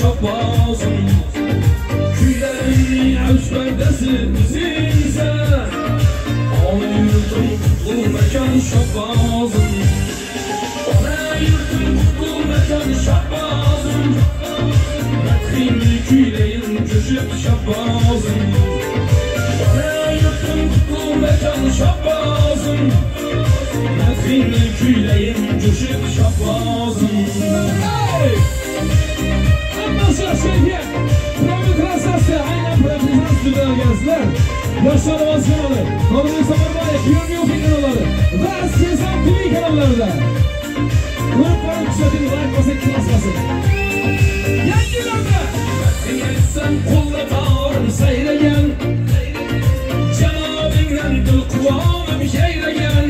şapazım Küllerin avuç perdesi bizinse Ana yurtum kutlu mekan şapazım Ana yurtum kutlu mekan şapazım Metrini külleyin köşüp şapazım Ana yurtum kutlu mekan şapazım Metrini külleyin köşüp şapazım Hey! Yoshlar ovoz kanali, Nurli Samarbayev, Yurmiyo kanallari va Sezam TV kanallarida. Ko'rib borib kuzating, like bossang, klass bossing. Yangi yilda Sen qo'llatarım sayragan Janobingdan dil quvonib yayragan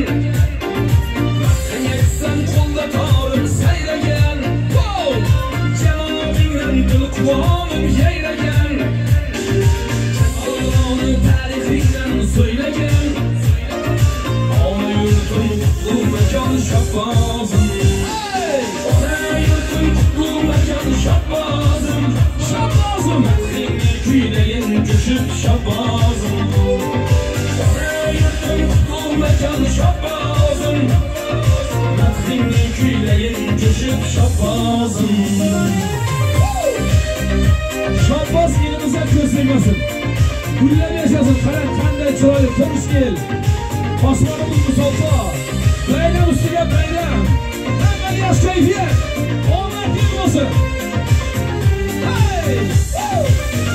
Sen qo'llatarım sayragan Janobingdan dil quvonib yayragan Allohni makon shabbozim Ona yurtim qutlu makon shabbozim Shabbozim Madhingni kuylayin jo'shib shabbozim Ona yurtim qutlu makon shabbozim Madhingni kuylayin jo'shib shabbozim Shabboz elimizga ko'z tegmasin. Gullab yashasin, qarang Brenner Musik'e Brenner Hemen yaş keyfiye Onlar dinliyorsun Hey! Woo!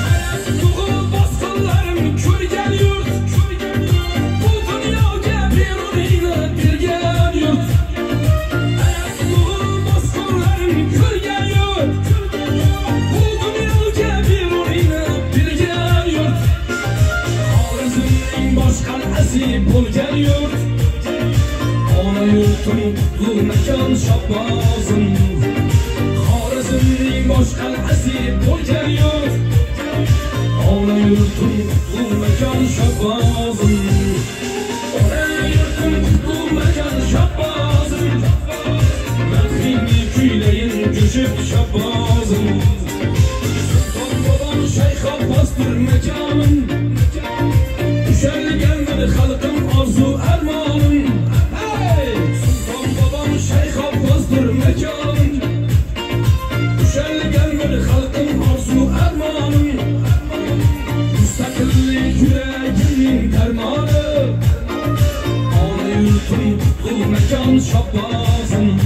Makon shabbozim Xorazmning bosh qal'asi bo'lgan yurt Ona yurtim qutlu makon shabbozim Ona yurtim qutlu makon shabbozim Madhingni kuylayin jo'shib shabbozim makon shabbozim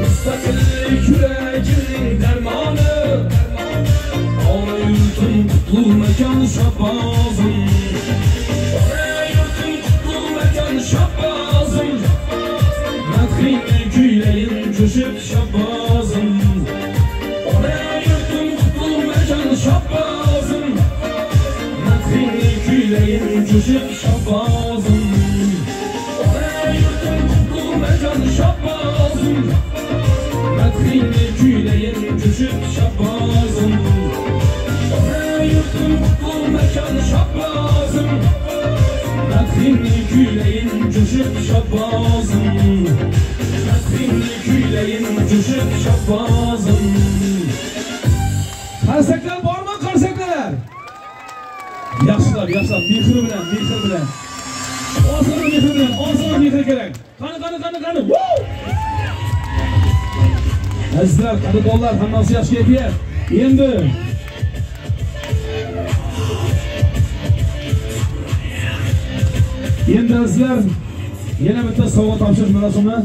Mustaqillik yuragimning darmoni Ona yurtim qutlu makon shabbozim Ona yurtim qutlu makon shabbozim Madhingni kuylayin jo'shib shabbozim Ona yurtim qutlu makon shabbozim Madhingni kuylayin jo'shib shabbozim Madhingni kuylayin jo'shib shabbozim Ona yurtim qutlu makon shabbozim Madhingni kuylayin jo'shib shabbozim Madhingni kuylayin jo'shib shabbozim Qarsaklar bormi, qarsaklar? Yaxshilar, yaxshilar, mehr bilan, mehr bilan. Ozgina mehr bilan, ozgina mehr kerak. Azizlar, qadrdonlar, hammasi yaxshi kayfiyat. Endi Endi azizlar, yana bitta sovg'a topshirish marosimi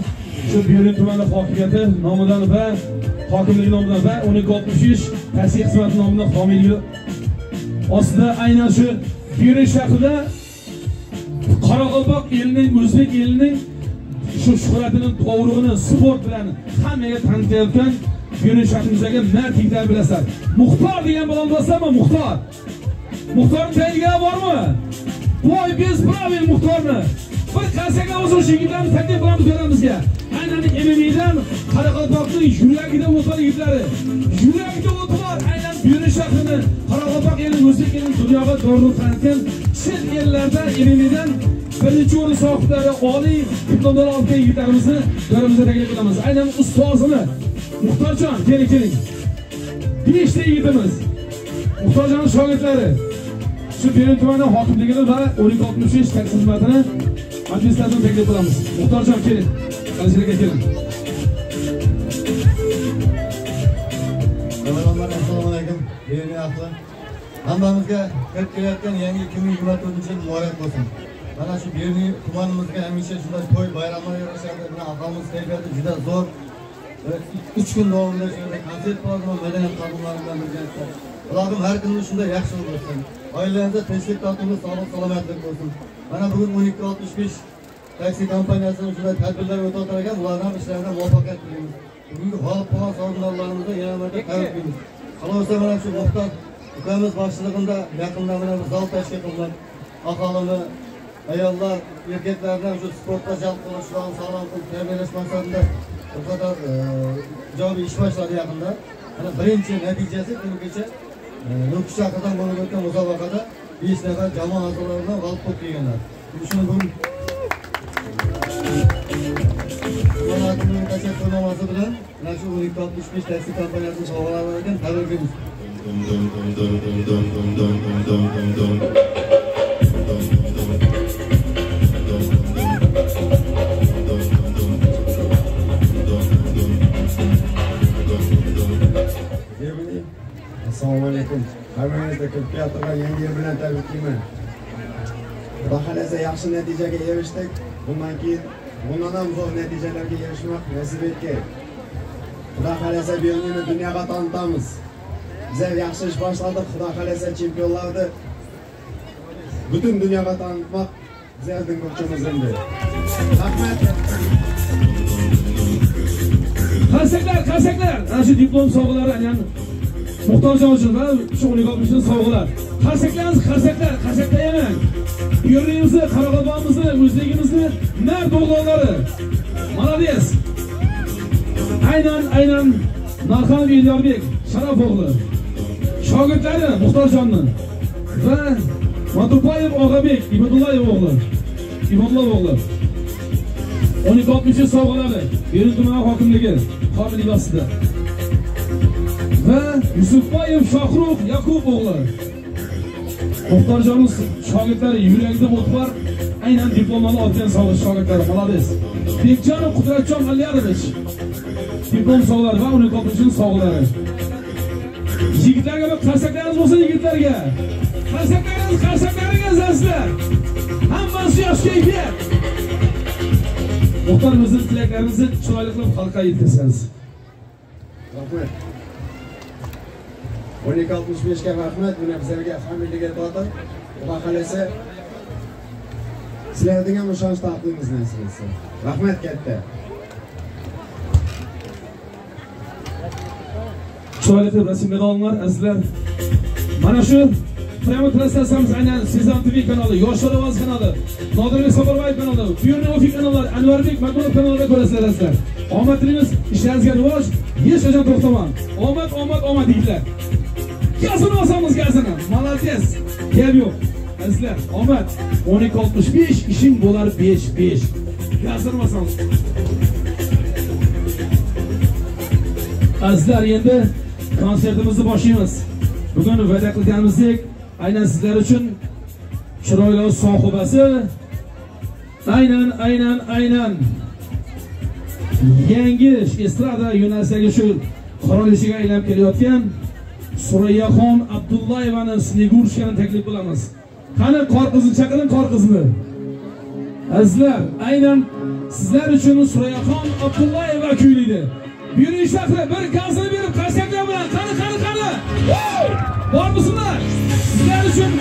shu buyuk tumani hokimiyati nomidan va hokimligi nomidan va 1263 tashkil xizmati nomidan homiylik ostida aynan shu buyuk shahrida Qoraqalpoq elining, o'zbek elining shu shuhratini to'g'rig'ini sport bilan hammaga tanitayotgan yunishatimizdagi mard yigitlarni bilasizlar muxtor degan bolani bilasizlarmi muxtor? Muxtorni tayinlagani bormi? Voy без правил muxtorni bir qarsak hozir o'sha yigitlarni taklif qilamiz bu yerimizga aynan mmdan qoraqalpoqni yuragida o't bor yigitlari yuragida o't bor aynan buyurish shahrini qoraqalpoq eli o'zbek elini dunyoga dovrug'i tanitgan chet ellarda mmdan birinchi o'rin sohiblari oliy diplomlar olgan yigitlarimizni yonimizga taklif qilamiz. Aynan ustozini Muxtorjon, keling, keling. beshta yigitimiz muhtojjon shogirdlari shu Beren tumani hokimligini va 1265 taksi xizmatini administratorni taklif qilamiz muxtorjon keling qilichlarga keling assalomu alaykum. Bering ahli. Hammamizga kirib kelayotgan yangi 2024 yil muborak bo'lsin. Mana shu Berni tumanimizga hamisha shunday to'y bayramlar yarashadi. Mana ahamiz kayfiyati juda zo'r. 3 kun davomida shunday konsert bo'ladi va madaniyat xodimlari bilan birgalikda. Ilohim har kunni shunday yaxshi bo'lsin. Oilangizda tinchlik, totuvlik, sog'lik, salomatlik bo'lsin. Mana bugun 1265 taksi kompaniyasining shunday tadbirlar o'tar ekan, ularni ham ishlarida muvaffaqiyat tilaymiz. bugungi g'olib bo'lgan sovrindorlarimizga yana marta tabriklaymiz qolaversa mana shu muhtoj ukamiz boshchiligida yaqinda mana bir zal tashkil qilinib aholini ayollar erkaklarni shu sportga jalb qilish ularni sog'lom qilib tarbiyalash maqsadida bir qator e, ijobiy ish boshladi yaqinda mana birinchi natijasi kuni kecha e, nukus shahrida bo'lib o'tgan musobaqada besh nafar jamoa a'zolaridan g'olib bo'lib kelganlar shuni bugun Yönetiminin tashabbusnomasi bilan mana shu 1265 taksi kompaniyasini sovg'alab ekan tabriklaymiz. Sevgili, Va yangi yil bilan tabriklayman. Xolasa yaxshi natijaga erishdik. Bundan keyin bundan ham zo'r natijalarga erishmoq nasib etgay. Xudo xolasa bu yilni dunyoga tanitamiz. Bizlar yaxshi ish boshladik. Xudo xolasa chempionlarni butun dunyoga tanitmoq bizlarning burchimiz endi. Rahmat. qarsaklar qarsaklar ana shu diplom sovg'alari muhtojjon uchun va sho'xlik olib uchun sovg'alar qarsaklarimiz qarsaklar qarsakda yamang yerligimizni qoraqalpog'imizni o'zligimizni mard o'g'lonlari молодец aynan aynan narxanov elyorbek sharaf o'g'li. Shogirdlari muhtojjonni va matubayev og'abek imadullayev o'g'li. Imonlov o'g'li. O'n ikki oltmish sovg'alari. Berun tumani hokimligi. Homiylik ostida va Yusufboyev Shohruh Yaqub o'g'li Muxtorjonov shogirdlari yuragida o'tbar aynan diplomlarni olgan sovg'a shogirdlari молодец Bekjanov Qudratjon Alyarovich diplom sovg'alari va 12 sovg'alari yigitlarga bir qarsaklarimiz bo'lsa yigitlarga Qarsaklaringiz, qarsaklaringiz sizlar hammasi yosh kayfiyat muhtar tilaklarimizni chiroyli qilib xalqqa yetkazsangiz Rahmat. 1265 ga rahmat. Buni bizlarga homiylikka tortib, Xudo xolasa sizlarning ham ishonch taqdimiz nasib etsin. Rahmat katta. chiroyli qilib rasmga olinglar azizlar mana shu prямо translyatsiyamiz aynan sezam tv kanali yoshlar ovoz kanali nodirbek safarbayev kanali buyurni ofi kanallar anvarbek matulov kanalida ko'rasizlar azizlar omad tilaymiz ishlaringizga rivoj hech qachon to'xtamang omad omad omad yigitlar Gelsin masamız gelsin. Malatyas. Gel yok. Sizler Ahmet 12.65 işin bular 5 5. Gelsin masamız. Azizlar endi konsertimizni boshlaymiz. Bugun va'da qilganimizdek, aynan sizlar uchun chiroyli sohibasi aynan aynan aynan yangi estrada yo'nalishidagi shu qurolishga aylanib kelayotgan surayyaxon abdullayevani snegurshkani taklif qilamiz. Qani qor qizni chaqiring qor qizni azizlar aynan sizlar uchun surayyaxon abdullayeva kuylaydi Buyuring shahri bir gazini berib qarsaklar bilan. Qani qani qani? Bormisizlar? Sizlar uchun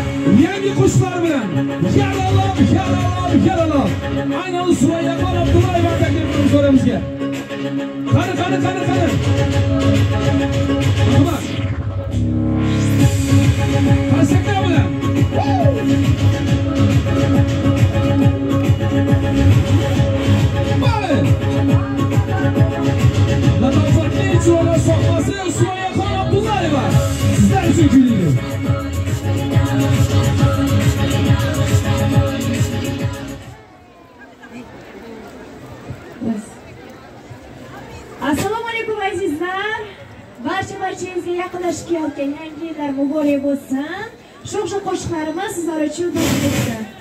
yangi qo'shiqlar bilan. Yaralab yaralab yaralab. Aynan surayyaxon abdullayeva taklif qilib so'ramizga qani qani qani qani? Marhamat Vale! o'tgan yangi yillar muborak bo'lsin sho'x sho'x qo'shiqlarimiz sizlar uchun doim bo'lsin